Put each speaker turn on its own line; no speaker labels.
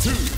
two!